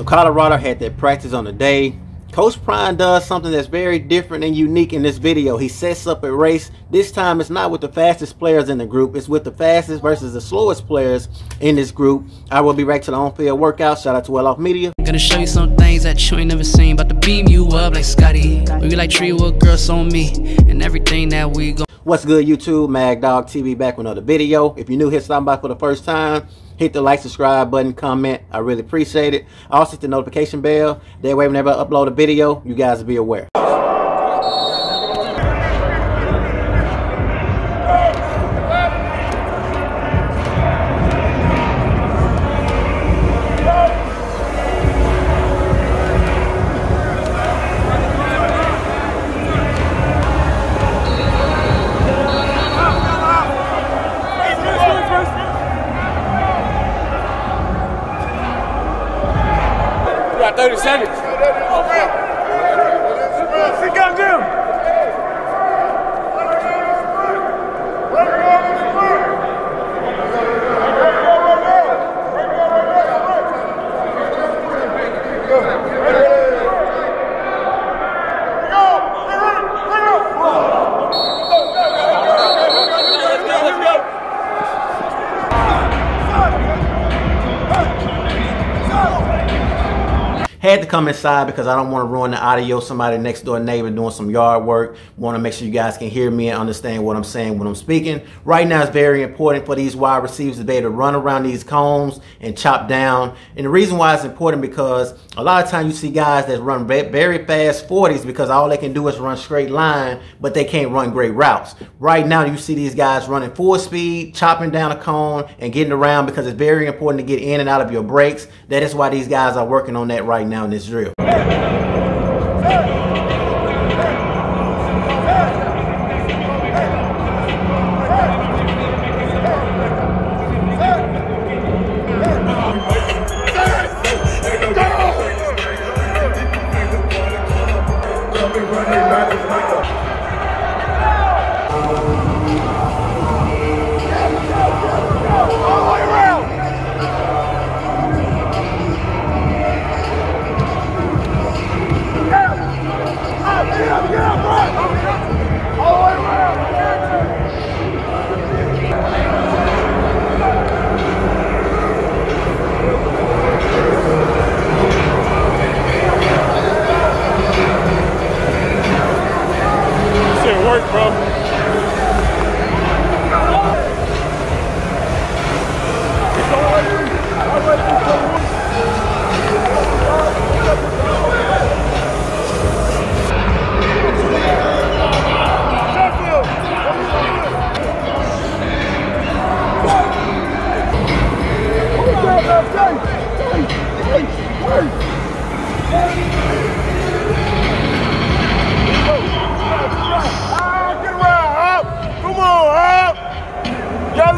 So Colorado had their practice on the day. Coach Prime does something that's very different and unique in this video. He sets up a race. This time it's not with the fastest players in the group. It's with the fastest versus the slowest players in this group. I will be back to the on-field workout. Shout out to Well Off Media. Gonna show you some things that you ain't never seen. About to beam you up like Scotty. We like Treewood girls on me. And everything that we go. What's good YouTube? Mag Dog TV back with another video. If you're new here stopping by for the first time, hit the like, subscribe button, comment. I really appreciate it. Also hit the notification bell. That way whenever I upload a video, you guys will be aware. 30 seconds. Come inside because I don't want to ruin the audio. Somebody next door neighbor doing some yard work. Want to make sure you guys can hear me and understand what I'm saying when I'm speaking. Right now it's very important for these wide receivers to be able to run around these cones and chop down. And the reason why it's important because a lot of times you see guys that run very fast 40s because all they can do is run straight line, but they can't run great routes. Right now you see these guys running full speed, chopping down a cone and getting around because it's very important to get in and out of your breaks. That is why these guys are working on that right now in this drill.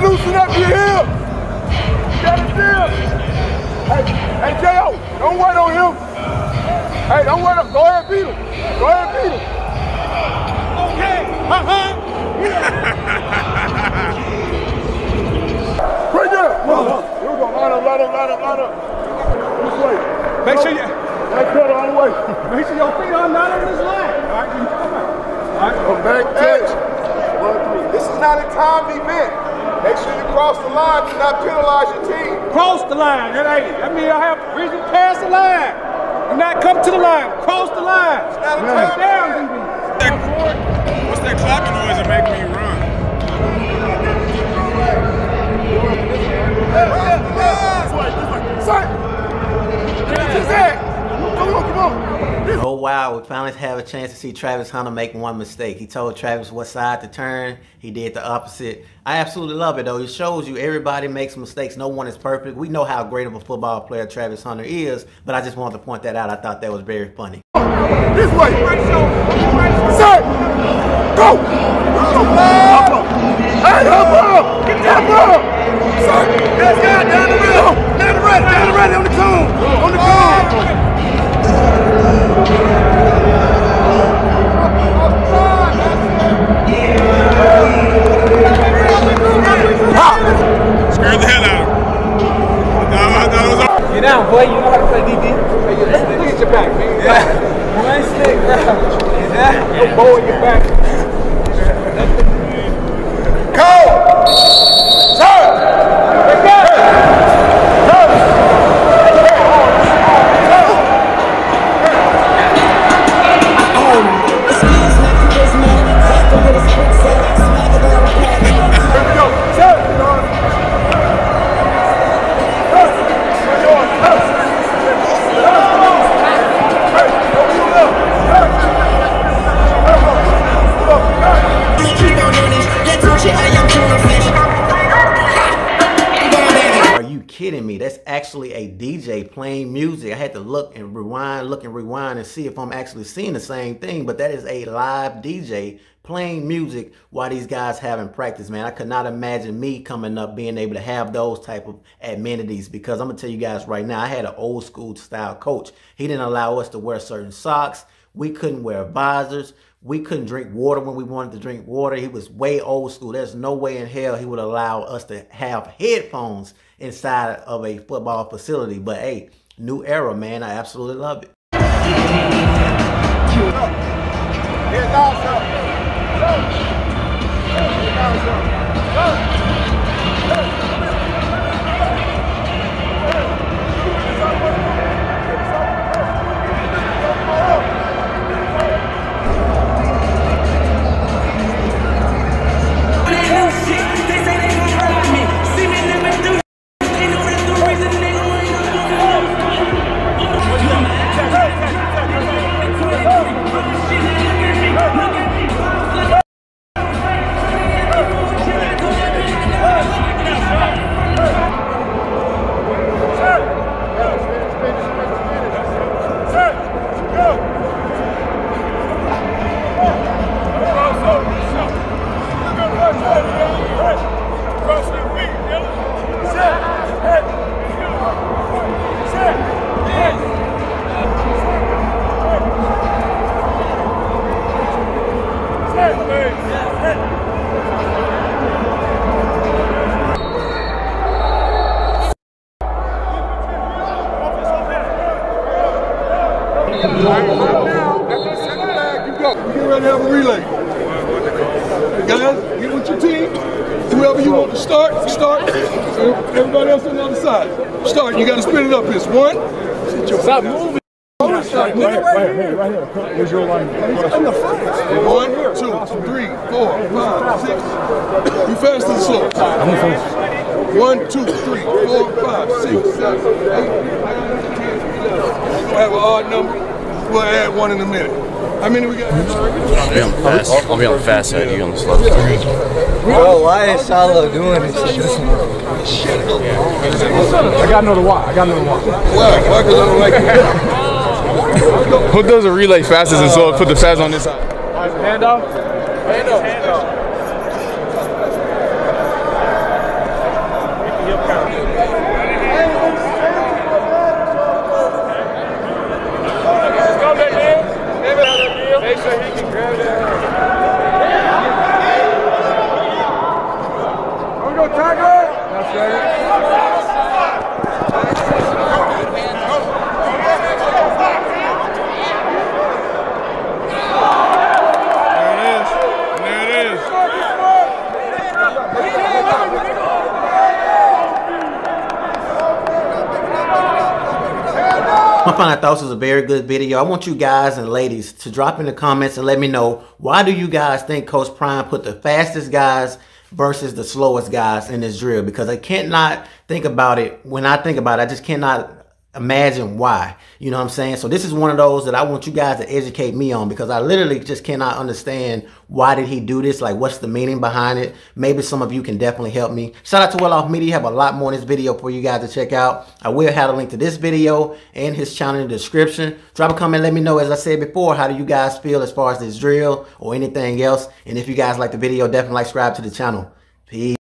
Loosen up your hip. Gotta chill. Hey, hey, J.O., don't wait on him. Hey, don't wait on Go ahead, beat him. Go ahead, beat him. Okay. Uh-huh. right there. Here we go. Line up, line up, line up, line up. This way. Make sure you Right pedal all the way. make sure your feet are not on this line. All right, you come back. All right. Come back, touch. Three. This is not a timed event. Make sure you cross the line. Do not penalize your team. Cross the line. That ain't. That mean, I have reason to pass the line. Do not come to the line. Cross the line. not a Right down, DB. What's that clapping noise that make me run? Come on, come on. This Oh wow, we finally have a chance to see Travis Hunter make one mistake. He told Travis what side to turn. He did the opposite. I absolutely love it though. It shows you everybody makes mistakes. No one is perfect. We know how great of a football player Travis Hunter is, but I just wanted to point that out. I thought that was very funny. This way. Set. boy, you know how to play DD. Hey, look at your back, man. Yeah. Wednesday, stick. Yeah. No Bow in your back. To look and rewind, look and rewind and see if I'm actually seeing the same thing. But that is a live DJ playing music while these guys having practice, man. I could not imagine me coming up being able to have those type of amenities because I'm gonna tell you guys right now, I had an old school style coach. He didn't allow us to wear certain socks. We couldn't wear visors. We couldn't drink water when we wanted to drink water. He was way old school. There's no way in hell he would allow us to have headphones inside of a football facility. But hey, new era, man. I absolutely love it. Here's also. Everybody else on the other side. Start. You got to spin it up. It's one. Stop moving. Right here, right here, right here. Where's your line? In the front. One, two, three, four, five, six. You fast and slow. I'm the first. One, two, three, four, five, six, seven, eight, nine, ten, eleven. We'll have an odd number. We'll add one in a minute. How many we got? I'll be on the fast. I'll be on the fast side. You on the slow side. Bro, oh, why is Shilo doing this shit? I gotta know the why. I gotta know the why. Why? Why? Because I don't like you. Who does a relay fastest and so put the fast on this side? Hand off. Hand off. Hand off. Let's go, Daniel. Make sure he can grab that. I'm gonna tackle. That's right. There it is. There it is. I find I thought was a very good video. I want you guys and ladies to drop in the comments and let me know why do you guys think Coach Prime put the fastest guys versus the slowest guys in this drill? Because I cannot think about it. When I think about it, I just cannot imagine why. You know what I'm saying? So this is one of those that I want you guys to educate me on because I literally just cannot understand why did he do this? Like what's the meaning behind it? Maybe some of you can definitely help me. Shout out to Well Off Media. Have a lot more in this video for you guys to check out. I will have a link to this video and his channel in the description. Drop a comment. Let me know, as I said before, how do you guys feel as far as this drill or anything else? And if you guys like the video, definitely like subscribe to the channel. Peace.